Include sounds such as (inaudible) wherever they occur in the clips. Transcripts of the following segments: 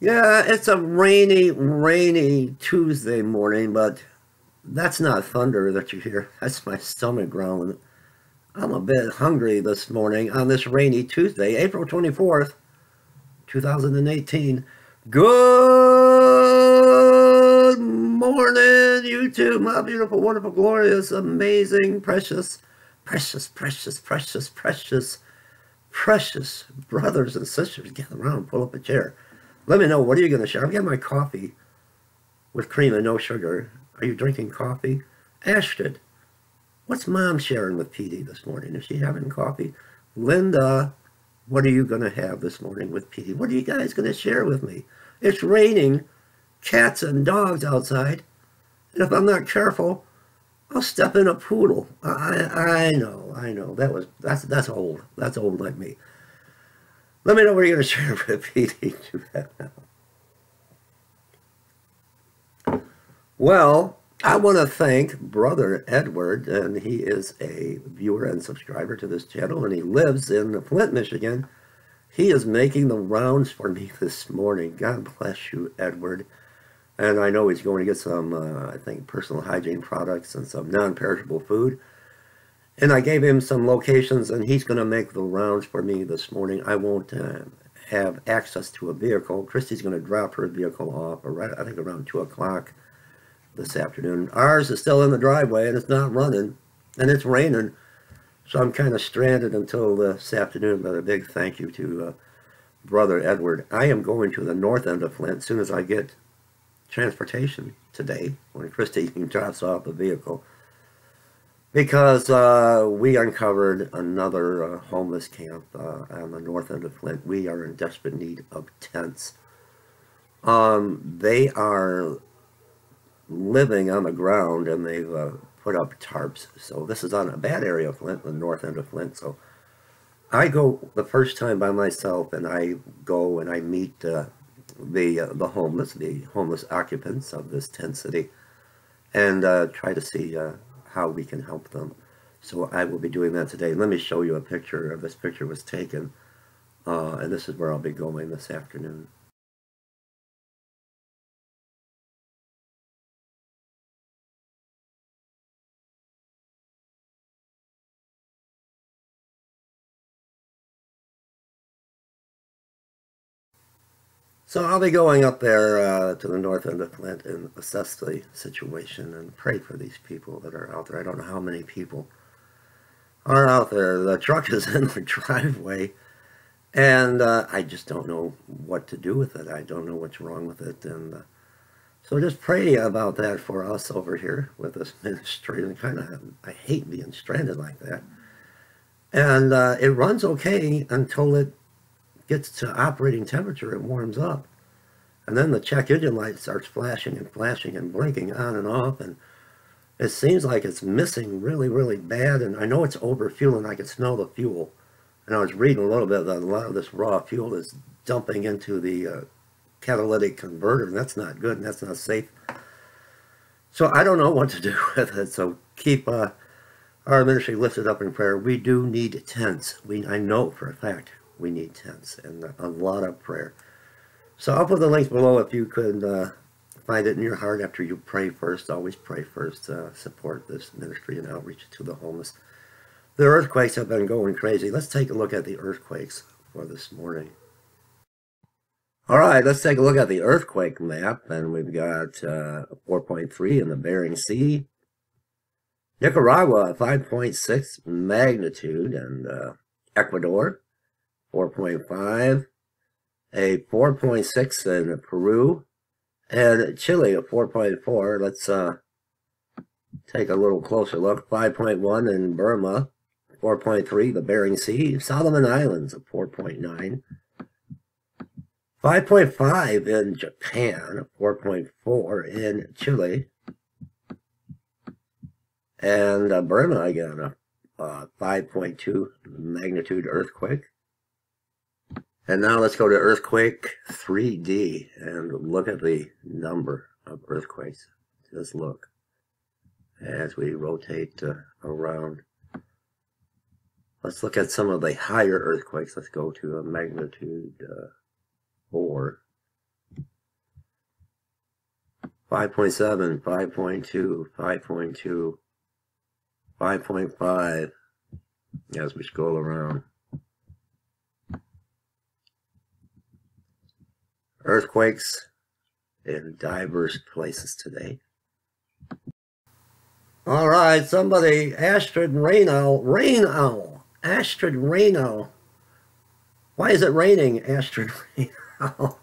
Yeah, it's a rainy, rainy Tuesday morning, but that's not thunder that you hear. That's my stomach growling. I'm a bit hungry this morning on this rainy Tuesday, April 24th, 2018. Good morning, YouTube, my beautiful, wonderful, glorious, amazing, precious, precious, precious, precious, precious, precious brothers and sisters. Get around, and pull up a chair. Let me know, what are you going to share? I'm getting my coffee with cream and no sugar. Are you drinking coffee? Ashton, what's mom sharing with PD this morning? Is she having coffee? Linda, what are you going to have this morning with PD? What are you guys going to share with me? It's raining, cats and dogs outside. And if I'm not careful, I'll step in a poodle. I, I know, I know. That was that's that's old. That's old like me. Let me know what you're going to with PD. Well, I want to thank Brother Edward, and he is a viewer and subscriber to this channel, and he lives in Flint, Michigan. He is making the rounds for me (laughs) this morning. God bless you, Edward. And I know he's going to get some, uh, I think, personal hygiene products and some non-perishable food. And I gave him some locations, and he's going to make the rounds for me this morning. I won't uh, have access to a vehicle. Christy's going to drop her vehicle off, right, I think around 2 o'clock this afternoon. Ours is still in the driveway, and it's not running, and it's raining. So I'm kind of stranded until this afternoon, but a big thank you to uh, Brother Edward. I am going to the north end of Flint as soon as I get transportation today, when Christy (laughs) drops off the vehicle because uh, we uncovered another uh, homeless camp uh, on the north end of Flint. We are in desperate need of tents. Um, they are living on the ground and they've uh, put up tarps. So this is on a bad area of Flint, the north end of Flint. So I go the first time by myself and I go and I meet uh, the uh, the homeless, the homeless occupants of this tent city and try to see how we can help them. So I will be doing that today. Let me show you a picture. Of this picture was taken, uh, and this is where I'll be going this afternoon. So I'll be going up there uh, to the north end of Flint and assess the situation and pray for these people that are out there. I don't know how many people are out there. The truck is (laughs) in the driveway, and uh, I just don't know what to do with it. I don't know what's wrong with it, and uh, so just pray about that for us over here with this (laughs) ministry. And kind of, I hate being stranded like that. And uh, it runs okay until it gets to operating temperature, it warms up. And then the check engine light starts flashing and flashing and blinking on and off. And it seems like it's missing really, really bad. And I know it's over fueling. I can smell the fuel. And I was reading a little bit that a lot of this raw fuel is dumping into the uh, catalytic converter. And that's not good and that's not safe. So I don't know what to do (laughs) with it. So keep uh, our ministry lifted up in prayer. We do need tents. We I know for a fact we need tents and a lot of prayer. So I'll put the links below if you could uh, find it in your heart after you pray first. Always pray first. Uh, support this ministry and outreach to the homeless. The earthquakes have been going crazy. Let's take a look at the earthquakes for this morning. All right, let's take a look at the earthquake map. And we've got uh, 4.3 in the Bering Sea. Nicaragua, 5.6 magnitude. And uh, Ecuador, 4.5, a 4.6 in Peru, and Chile a 4.4. Let's uh, take a little closer look. 5.1 in Burma, 4.3 the Bering Sea, Solomon Islands a 4.9. 5.5 in Japan, 4.4 in Chile, and uh, Burma again, a uh, 5.2 magnitude earthquake. And now let's go to earthquake 3D and look at the number of earthquakes. Just look as we rotate uh, around. Let's look at some of the higher earthquakes. Let's go to a magnitude uh, 4. 5.7, 5.2, 5.2, 5.5 as we scroll around. Earthquakes in diverse places today. All right, somebody, Astrid Rain Owl, Astrid Owl. Why is it raining, Astrid (laughs) Owl?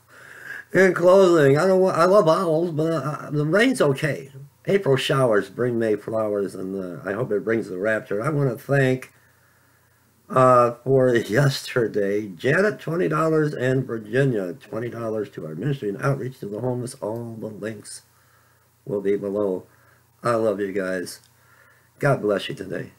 In closing, I don't. I love owls, but uh, the rain's okay. April showers bring May flowers, and uh, I hope it brings the rapture. I want to thank uh, for (laughs) yesterday, Janet twenty dollars and Virginia twenty dollars to our ministry and outreach to the homeless. All the links will be below. I love you guys. God bless you today.